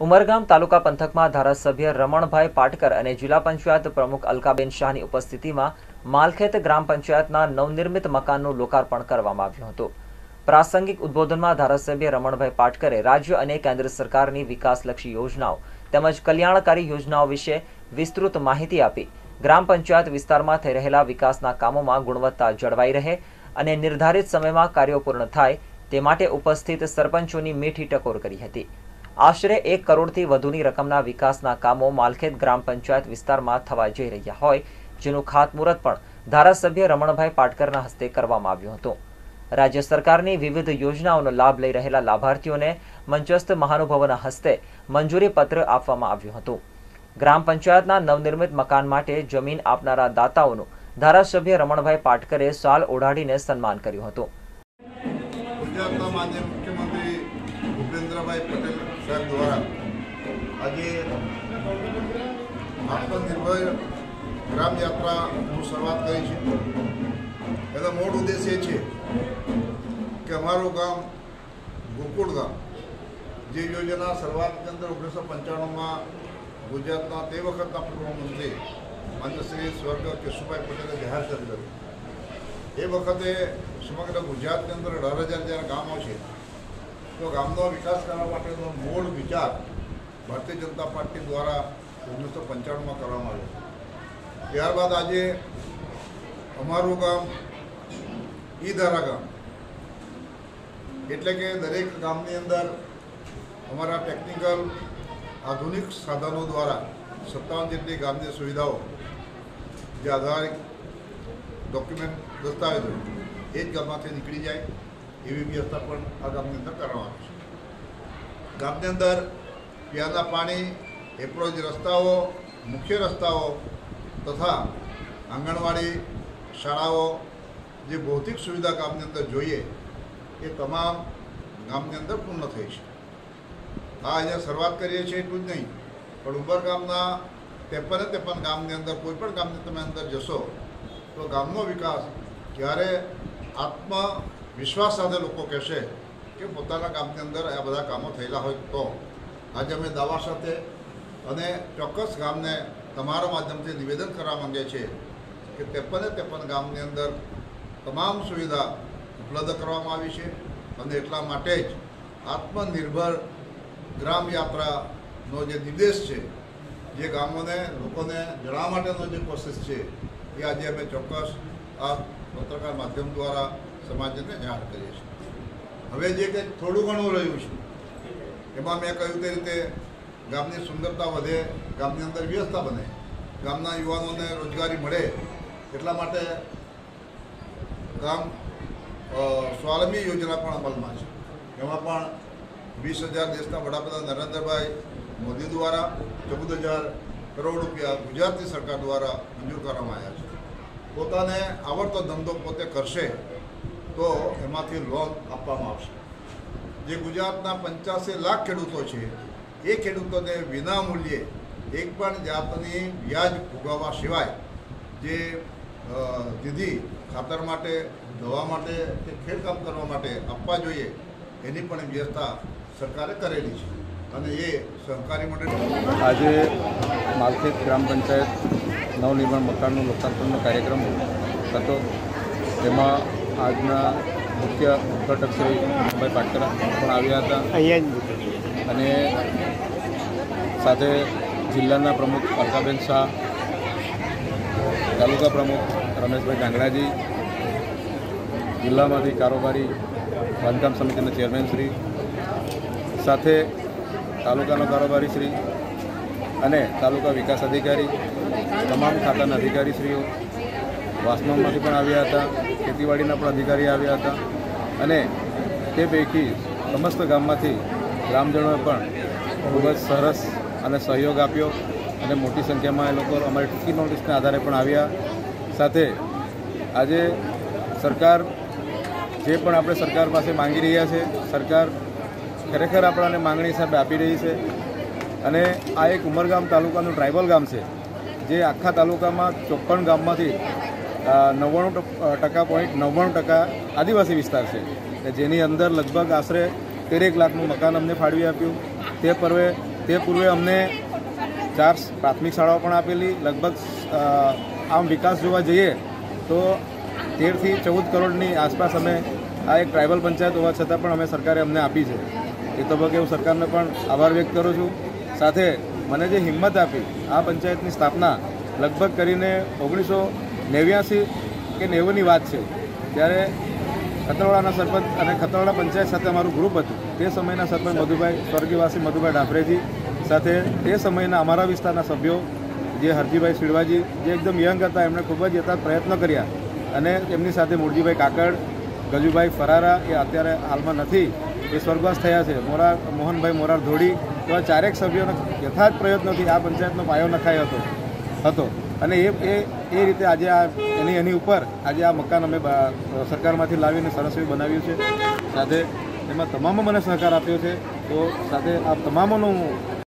ઉમરગામ તાલુકા પંથકમાં ધારાસભ્ય રમણભાઈ પાટકર અને જિલ્લા પંચાયત પ્રમુખ અલકાબેન શાહની ઉપસ્થિતિમાં માલખેત ગ્રામ પંચાયતના નવનિર્મિત મકાનનું લોકાર્પણ કરવામાં આવ્યું હતું. પ્રાસંગિક ઉદ્બોધનમાં ધારાસભ્ય રમણભાઈ પાટકરે રાજ્ય અને કેન્દ્ર સરકારની વિકાસલક્ષી યોજનાઓ તેમજ કલ્યાણકારી યોજનાઓ વિશે વિસ્તૃત માહિતી આપી ગ્રામ પંચાયત વિસ્તારમાં થઈ રહેલા વિકાસના કામોમાં ગુણવત્તા જળવાઈ રહે અને નિર્ધારિત સમયમાં કાર્યો પૂર્ણ થાય તે માટે ઉપસ્થિત સરપંચોની મીઠી ટકોર કરી હતી. આશરે એક કરોડથી વધુની રકમના વિકાસના કામો માલખેત ગ્રામ પંચાયત વિસ્તારમાં થવા જઈ રહ્યા હોય, જેનું ખાતમુહૂર્ત પણ ધારાસભ્ય રમણભાઈ પાટકરના હસ્તે કરવામાં આવ્યું હતું. રાજ્ય સરકારની વિવિધ યોજનાઓનો લાભ લઈ રહેલા લાભાર્થીઓને મંચસ્થ મહાનુભાવોના હસ્તે મંજૂરી પત્ર આપવામાં આવ્યું હતું. ગ્રામ પંચાયતના નવનિર્મિત મકાન માટે જમીન આપનારા દાતાઓનું ધારાસભ્ય રમણભાઈ પાટકરે સાલ ઓઢાડીને સન્માન કર્યું હતું. ભૂપેન્દ્રભાઈ પટેલ સાહેબ દ્વારા આજે આત્મનિર્ભર ગ્રામ યાત્રાનું શરૂઆત કરી છે. એનો મૂળ ઉદ્દેશ એ છે કે અમારું ગામ ગોકુળ ગામ, જે યોજના શરૂઆતની અંદર ઓગણીસો પંચાણુંમાં ગુજરાતના તે વખતના પૂર્વ મંત્રી માન્ય સ્વર્ગ કેશુભાઈ પટેલે જાહેર કરેલું એ વખતે સમગ્ર ગુજરાતની અંદર અઢાર હજાર જ્યારે ગામો છે તો ગામનો વિકાસ કરવા માટેનો મૂળ વિચાર ભારતીય જનતા પાર્ટી દ્વારા ઓગણીસો પંચાણુંમાં કરવામાં આવ્યો. ત્યારબાદ આજે અમારું ગામ ઈ ધારા ગામ. એટલે કે દરેક ગામની અંદર અમારા ટેકનિકલ આધુનિક સાધનો દ્વારા સત્તાવન જેટલી ગામની સુવિધાઓ જે આધારિત ડોક્યુમેન્ટ દસ્તાવેજો એ જ ગામમાંથી નીકળી જાય. એવી વ્યવસ્થા પણ આ ગામની અંદર કરવામાં આવી છે. ગામની અંદર પીવાના પાણી, એપ્રોચ રસ્તાઓ, મુખ્ય રસ્તાઓ તથા આંગણવાડી શાળાઓ જે ભૌતિક સુવિધા ગામની અંદર જોઈએ, એ તમામ ગામની અંદર પૂર્ણ થઈ છે. આ અહીંયા શરૂઆત કરીએ છીએ એટલું જ નહીં, પણ ઉંબર ગામના ત્રેપને ત્રેપન ગામની અંદર, કોઈ પણ ગામની તમે અંદર જશો, તો ગામનો વિકાસ જ્યારે આત્મવિશ્વાસ સાથે લોકો કહેશે કે પોતાના ગામની અંદર આ બધા કામો થયેલા હોય તો. આજે અમે દાવા સાથે અને ચોક્કસ ગામને તમારા માધ્યમથી નિવેદન કરવા માંગીએ છીએ કે ત્રેપને ત્રેપન ગામની અંદર તમામ સુવિધા ઉપલબ્ધ કરવામાં આવી છે અને એટલા માટે જ આત્મનિર્ભર ગ્રામ યાત્રાનો જે નિર્દેશ છે, જે ગામોને લોકોને જણાવવા માટેનો જે કોશિશ છે, એ આજે અમે ચોક્કસ આ પત્રકાર માધ્યમ દ્વારા સમાજને જાણ કરીએ છીએ. હવે જે કંઈક થોડું ઘણું રહ્યું છે, એમાં મેં કહ્યું તે રીતે ગામની સુંદરતા વધે, ગામની અંદર વ્યવસ્થા બને, ગામના યુવાનોને રોજગારી મળે, એટલા માટે ગામ સ્વાવલંબી યોજના પણ અમલમાં છે. એમાં પણ વીસ હજાર દેશના વડાપ્રધાન નરેન્દ્રભાઈ મોદી દ્વારા ચૌદ હજાર કરોડ રૂપિયા ગુજરાતની સરકાર દ્વારા મંજૂર કરવામાં આવ્યા છે. પોતાને આવડતો ધંધો પોતે કરશે તો એમાંથી લોન આપવામાં આવશે. જે ગુજરાતના પંચ્યાસી લાખ ખેડૂતો છે, એ ખેડૂતોને વિના મૂલ્યે એક પણ જાતની વ્યાજ ભોગવવા સિવાય જે દીધી ખાતર માટે, દવા માટે કે ખેડકામ કરવા માટે આપવા જોઈએ, એની પણ વ્યવસ્થા સરકારે કરેલી છે અને એ સહકારી મંડળ આજે માલખેત ગ્રામ પંચાયત નવનિર્માણ મકાનનું લોકાર્પણનો કાર્યક્રમ હતો તેમાં આજના મુખ્ય ઉદ્ઘાટક શ્રી ભાઈ પાટકર પણ આવ્યા હતા. અને સાથે જિલ્લાના પ્રમુખ અલકાબેન શાહ તાલુકા પ્રમુખ રમેશભાઈ ડાંગરાજી જિલ્લામાંથી કારોબારી બાંધકામ સમિતિના ચેરમેન શ્રી સાથે તાલુકાનો કારોબારી શ્રી અને તાલુકા વિકાસ અધિકારી તમામ ખાતાના અધિકારીશ્રીઓ વાસનોમાંથી પણ આવ્યા હતા. ખેતીવાડીના પણ અધિકારી આવ્યા હતા અને તે પૈકી સમસ્ત ગામમાંથી ગ્રામજનોએ પણ ખૂબ જ સરસ અને સહયોગ આપ્યો અને મોટી સંખ્યામાં એ લોકો અમારી ટૂંકી નોટિસના આધારે પણ આવ્યા. સાથે આજે સરકાર જે પણ આપણે સરકાર પાસે માંગી રહ્યા છે, સરકાર ખરેખર આપણાને માંગણી હિસાબે આપી રહી છે અને આ એક ઉમરગામ તાલુકાનું ટ્રાઇબલ ગામ છે, જે આખા તાલુકામાં ચોપ્પન ગામમાંથી નવ્વાણું ટકા પોઈન્ટ નવ્વાણું ટકા આદિવાસી વિસ્તાર છે. કે જેની અંદર લગભગ આશરે તેરેક લાખનું મકાન અમને ફાળવી આપ્યું. તે પર્વે, તે પૂર્વે અમને ચાર પ્રાથમિક શાળાઓ પણ આપેલી. લગભગ આમ વિકાસ જોવા જઈએ તો તેરથી ચૌદ કરોડની આસપાસ અમે આ એક ટ્રાઇબલ પંચાયત હોવા છતાં પણ અમે સરકારે અમને આપી છે. એ તબક્કે હું સરકારને પણ આભાર વ્યક્ત કરું છું. સાથે મને જે હિંમત આપી આ પંચાયતની સ્થાપના લગભગ કરીને ઓગણીસો નેવ્યાસી કે નેવુંની વાત છે, ત્યારે ખતરવાડાના સરપંચ અને ખતરવાડા પંચાયત સાથે અમારું ગ્રુપ હતું. તે સમયના સરપંચ મધુભાઈ, સ્વર્ગીયવાસી મધુભાઈ ડાફરેજી સાથે તે સમયના અમારા વિસ્તારના સભ્યો જે હરજીભાઈ શિડવાજી જે એકદમ યંગ હતા, એમણે ખૂબ જ યથાર્થ પ્રયત્ન કર્યા. અને એમની સાથે મૂળજીભાઈ કાકડ, ગજુભાઈ ફરારા એ અત્યારે હાલમાં નથી, એ સ્વર્ગવાસ થયા છે. મોરાર, મોહનભાઈ મોરાર ધોડી એવા ચારેક સભ્યોના યથાર્થ પ્રયત્નોથી આ પંચાયતનો પાયો નખાયો હતો. હતો. અને એ એ એ રીતે આજે આ એની એની ઉપર આજે આ મકાન અમે સરકારમાંથી લાવીને સરસ એવું બનાવ્યું છે. સાથે એમાં તમામો મને સહકાર આપ્યો છે. તો સાથે આ તમામોનો હું